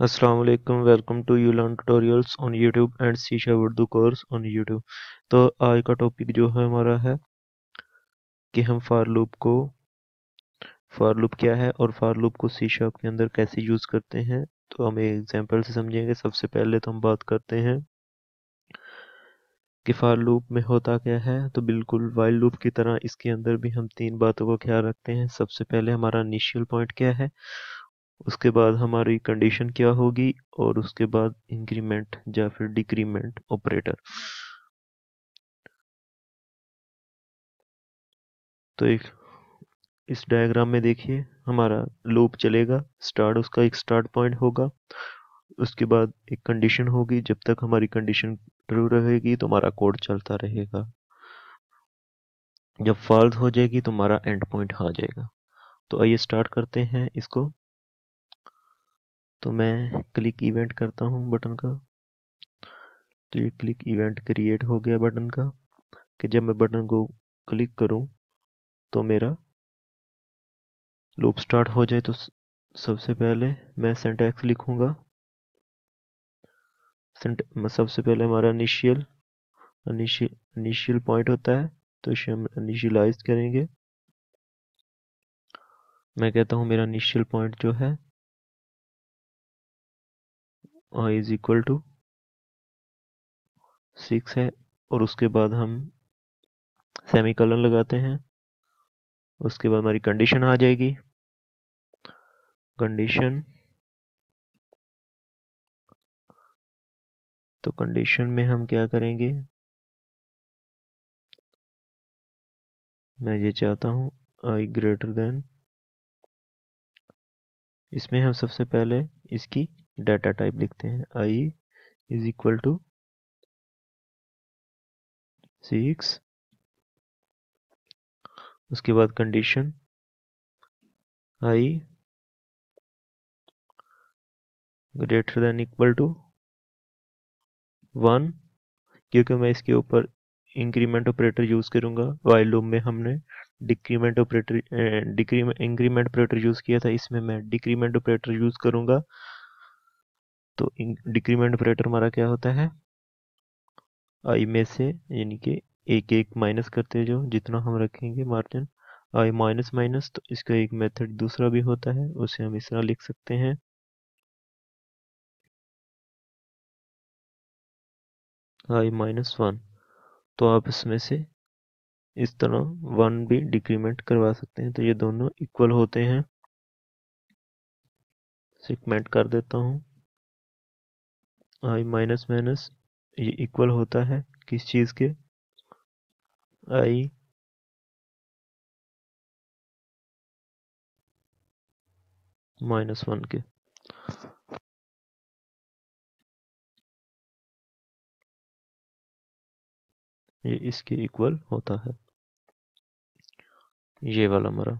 अस्सलाम वालेकुम to you learn tutorials on YouTube and शीशा उर्दू कोर्स ऑन यूट्यूब तो आज का टॉपिक जो है हमारा है कि हम फार लूप को फार लूप क्या है और फार लूप को शार्प के अंदर कैसे यूज़ करते हैं? तो हम एक एग्जांपल से समझेंगे। सबसे पहले तो हम बात करते हैं कि फार लूप में होता क्या है। तो बिल्कुल वाइल्ड लूप की तरह इसके अंदर भी हम तीन बातों का ख्याल रखते हैं। सबसे पहले हमारा इनिशियल पॉइंट क्या है? उसके बाद हमारी कंडीशन क्या होगी और उसके बाद इंक्रीमेंट या फिर डिक्रीमेंट ऑपरेटर तो एक, इस डायग्राम में देखिए, हमारा लूप चलेगा स्टार्ट उसका एक स्टार्ट पॉइंट होगा, उसके बाद एक कंडीशन होगी, जब तक हमारी कंडीशन ट्रू रहेगी तो हमारा कोड चलता रहेगा। जब फॉल्स हो जाएगी तो हमारा एंड पॉइंट आ जाएगा। तो आइए स्टार्ट करते हैं इसको। तो मैं क्लिक इवेंट करता हूँ बटन का। तो ये क्लिक इवेंट क्रिएट हो गया बटन का कि जब मैं बटन को क्लिक करूँ तो मेरा लूप स्टार्ट हो जाए। तो सबसे पहले मैं सेंटेक्स लिखूँगा। सबसे पहले हमारा इनिशियल इनिशियल पॉइंट होता है। तो इसे हम इनिशियलाइज करेंगे। मैं कहता हूँ मेरा इनिशियल पॉइंट जो है I is equal to six है, और उसके बाद हम सेमी कलर लगाते हैं। उसके बाद हमारी कंडीशन आ जाएगी। कंडीशन तो कंडीशन में हम क्या करेंगे? मैं ये चाहता हूँ आई ग्रेटर देन इसमें हम सबसे पहले इसकी डाटा टाइप लिखते हैं। I is equal to six उसके बाद condition I greater than equal to one क्योंकि मैं इसके ऊपर इंक्रीमेंट ऑपरेटर यूज़ करूँगा। वाइल लूप में हमने decrement operator decrement increment operator use किया था, इसमें मैं डिक्रीमेंट ऑपरेटर यूज़ करूँगा। तो डिक्रीमेंट ऑपरेटर हमारा क्या होता है? आई में से यानी कि एक एक माइनस करते जो जितना हम रखेंगे मार्जिन आई माइनस माइनस तो इसका एक मेथड दूसरा भी होता है, उसे हम इस तरह लिख सकते हैं। आई माइनस वन तो आप इसमें से इस तरह वन भी डिक्रीमेंट करवा सकते हैं। तो ये दोनों इक्वल होते हैं। सिगमेंट कर देता हूँ। आई माइनस माइनस ये इक्वल होता है किस चीज़ के? आई माइनस वन के। ये इसके इक्वल होता है। ये वाला मरा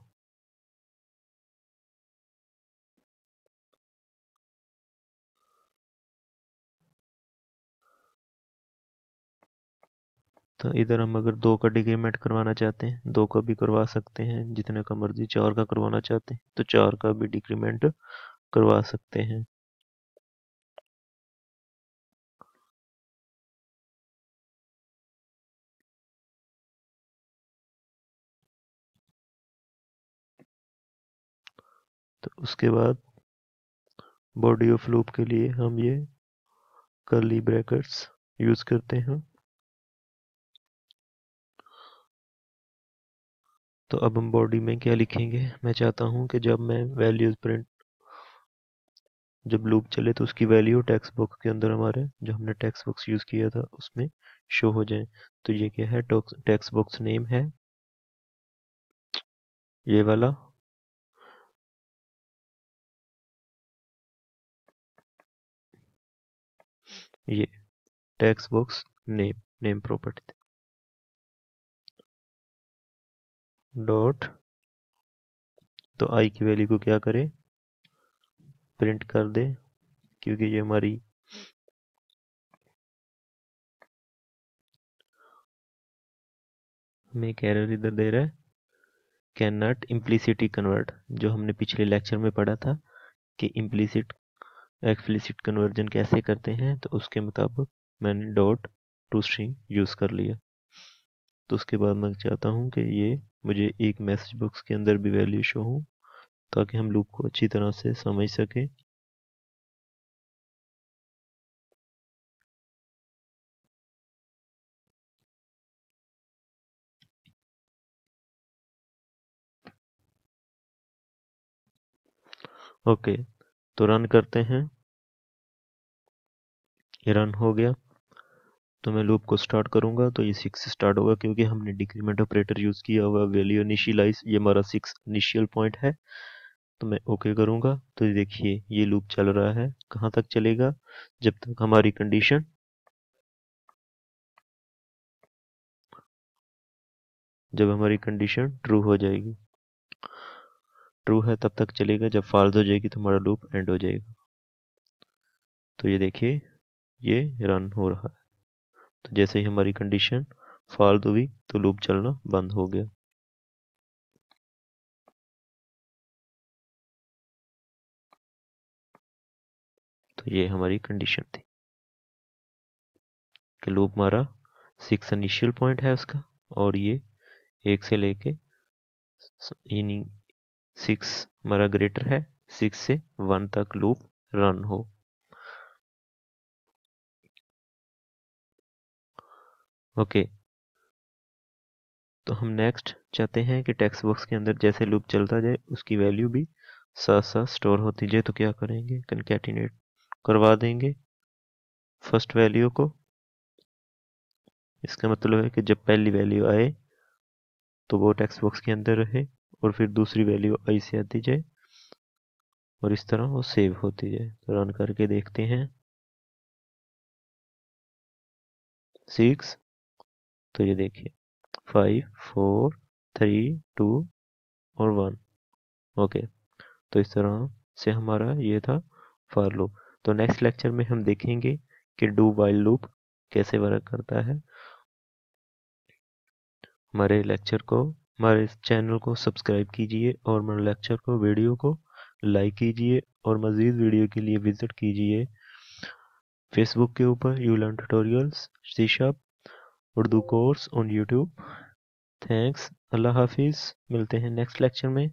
तो इधर हम अगर दो का डिक्रीमेंट करवाना चाहते हैं, दो का भी करवा सकते हैं, जितने का मर्ज़ी चार का करवाना चाहते हैं तो चार का भी डिक्रीमेंट करवा सकते हैं। तो उसके बाद बॉडी ऑफ़ लूप के लिए हम ये कर्ली ब्रैकेट्स यूज़ करते हैं। तो अब हम बॉडी में क्या लिखेंगे? मैं चाहता हूँ कि जब मैं वैल्यूज़ प्रिंट जब लूप चले तो उसकी वैल्यू टेक्स्ट बॉक्स के अंदर हमारे, जो हमने टेक्स्ट बॉक्स यूज़ किया था, उसमें शो हो जाए। तो ये क्या है? टेक्स्ट बॉक्स नेम है। ये वाला। ये text box name name property dot तो आई की वैल्यू को क्या करें? प्रिंट कर दे, क्योंकि ये हमारी हमें एरर इधर दे रहा है। कैन नॉट इम्प्लीसिटी कन्वर्ट जो हमने पिछले लेक्चर में पढ़ा था कि इम्प्लीसिट एक्सप्लिसिट कन्वर्जन कैसे करते हैं तो उसके मुताबिक मैंने डॉट टू स्ट्रिंग यूज़ कर लिया। तो उसके बाद मैं चाहता हूँ कि ये मुझे एक मैसेज बॉक्स के अंदर भी वैल्यू शो हो, ताकि हम लूप को अच्छी तरह से समझ सकें। ओके तो रन करते हैं। रन हो गया। तो मैं लूप को स्टार्ट करूँगा तो ये सिक्स स्टार्ट होगा क्योंकि हमने डिक्रीमेंट ऑपरेटर यूज़ किया हुआ वैल्यू इनिशियलाइज ये हमारा सिक्स इनिशियल पॉइंट है। तो मैं ओके करूँगा तो देखिए, ये लूप चल रहा है। कहाँ तक चलेगा? जब तक हमारी कंडीशन जब हमारी कंडीशन ट्रू हो जाएगी। ट्रू है तब तक चलेगा, जब फॉल्स हो जाएगी तो हमारा लूप एंड हो जाएगा। तो ये देखिए, ये रन हो रहा है। तो जैसे ही हमारी कंडीशन फॉल्स हुई तो लूप चलना बंद हो गया। तो ये हमारी कंडीशन थी। कि लूप हमारा सिक्स इनिशियल पॉइंट है उसका, और ये एक से लेके सिक्स हमारा ग्रेटर है सिक्स से वन तक लूप रन हो। ओके। तो हम नेक्स्ट चाहते हैं कि टेक्स्ट बॉक्स के अंदर जैसे लूप चलता जाए, उसकी वैल्यू भी साथ साथ स्टोर होती जाए तो क्या करेंगे? कनकेटिनेट करवा देंगे फ़र्स्ट वैल्यू को। इसका मतलब है कि जब पहली वैल्यू आए तो वो टेक्स्ट बॉक्स के अंदर रहे और फिर दूसरी वैल्यू आई से आती जाए और इस तरह वो सेव होती जाए। तो रन करके देखते हैं। सिक्स तो ये देखिए फाइव फोर थ्री टू और वन ओके तो इस तरह से हमारा ये था फॉर लूप तो नेक्स्ट लेक्चर में हम देखेंगे कि डू वाइल लूप कैसे वर्क करता है। हमारे लेक्चर को, हमारे चैनल को सब्सक्राइब कीजिए और मेरे लेक्चर को वीडियो को लाइक कीजिए और मज़ीद वीडियो के लिए विज़िट कीजिए। फेसबुक के ऊपर you learn tutorials शीशप Urdu course on YouTube thanks अल्लाह हाफिज़. मिलते हैं नेक्स्ट लेक्चर में.